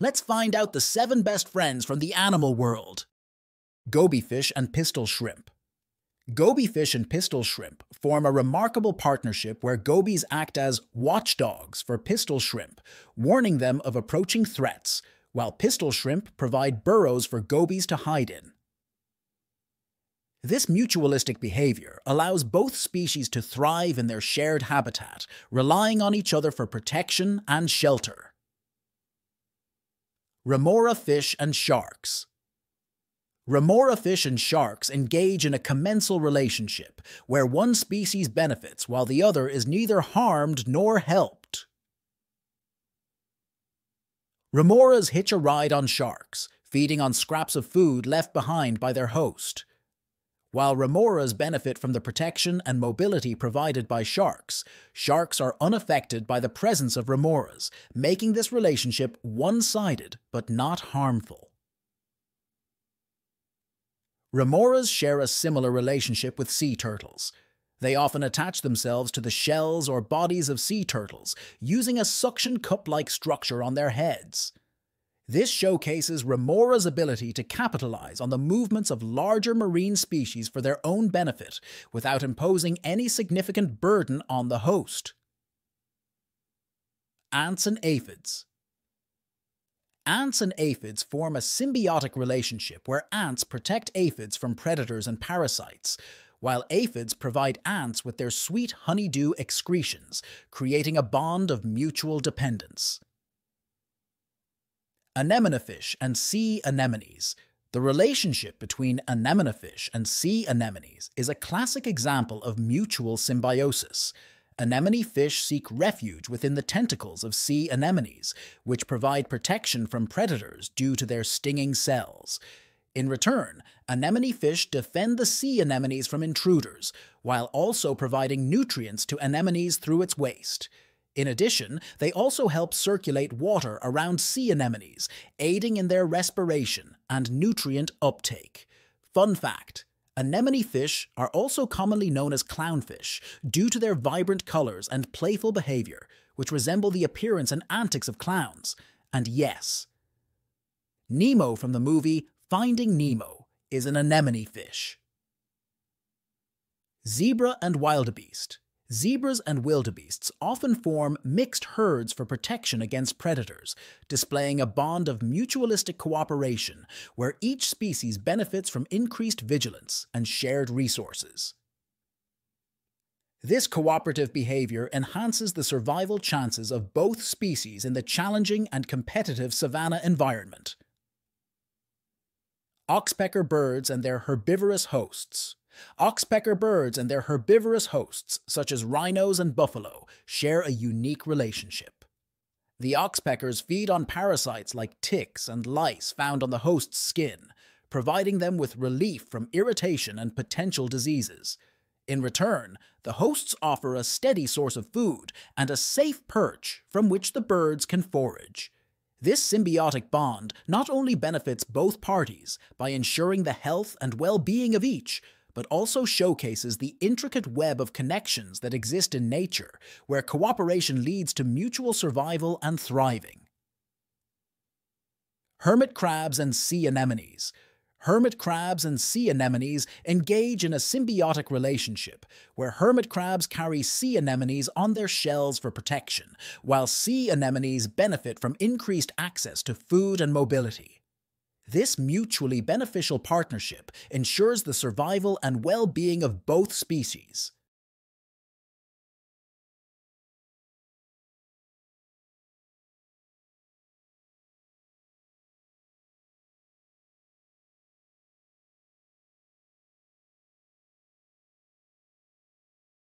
Let's find out the seven best friends from the animal world. Goby fish and pistol shrimp. Goby fish and pistol shrimp form a remarkable partnership where gobies act as watchdogs for pistol shrimp, warning them of approaching threats, while pistol shrimp provide burrows for gobies to hide in. This mutualistic behavior allows both species to thrive in their shared habitat, relying on each other for protection and shelter. Remora fish and sharks. Remora fish and sharks engage in a commensal relationship, where one species benefits while the other is neither harmed nor helped. Remoras hitch a ride on sharks, feeding on scraps of food left behind by their host. While remoras benefit from the protection and mobility provided by sharks, sharks are unaffected by the presence of remoras, making this relationship one-sided but not harmful. Remoras share a similar relationship with sea turtles. They often attach themselves to the shells or bodies of sea turtles, using a suction cup-like structure on their heads. This showcases Remora's ability to capitalize on the movements of larger marine species for their own benefit, without imposing any significant burden on the host. Ants and aphids Ants and aphids form a symbiotic relationship where ants protect aphids from predators and parasites, while aphids provide ants with their sweet honeydew excretions, creating a bond of mutual dependence. Anemone fish and sea anemones. The relationship between anemone fish and sea anemones is a classic example of mutual symbiosis. Anemone fish seek refuge within the tentacles of sea anemones, which provide protection from predators due to their stinging cells. In return, anemone fish defend the sea anemones from intruders, while also providing nutrients to anemones through its waste. In addition, they also help circulate water around sea anemones, aiding in their respiration and nutrient uptake. Fun fact Anemone fish are also commonly known as clownfish due to their vibrant colors and playful behavior, which resemble the appearance and antics of clowns. And yes, Nemo from the movie Finding Nemo is an anemone fish. Zebra and wildebeest. Zebras and wildebeests often form mixed herds for protection against predators, displaying a bond of mutualistic cooperation where each species benefits from increased vigilance and shared resources. This cooperative behavior enhances the survival chances of both species in the challenging and competitive savanna environment. Oxpecker birds and their herbivorous hosts. Oxpecker birds and their herbivorous hosts, such as rhinos and buffalo, share a unique relationship. The oxpeckers feed on parasites like ticks and lice found on the host's skin, providing them with relief from irritation and potential diseases. In return, the hosts offer a steady source of food and a safe perch from which the birds can forage. This symbiotic bond not only benefits both parties by ensuring the health and well-being of each, but also showcases the intricate web of connections that exist in nature, where cooperation leads to mutual survival and thriving. Hermit crabs and sea anemones. Hermit crabs and sea anemones engage in a symbiotic relationship, where hermit crabs carry sea anemones on their shells for protection, while sea anemones benefit from increased access to food and mobility. This mutually beneficial partnership ensures the survival and well-being of both species.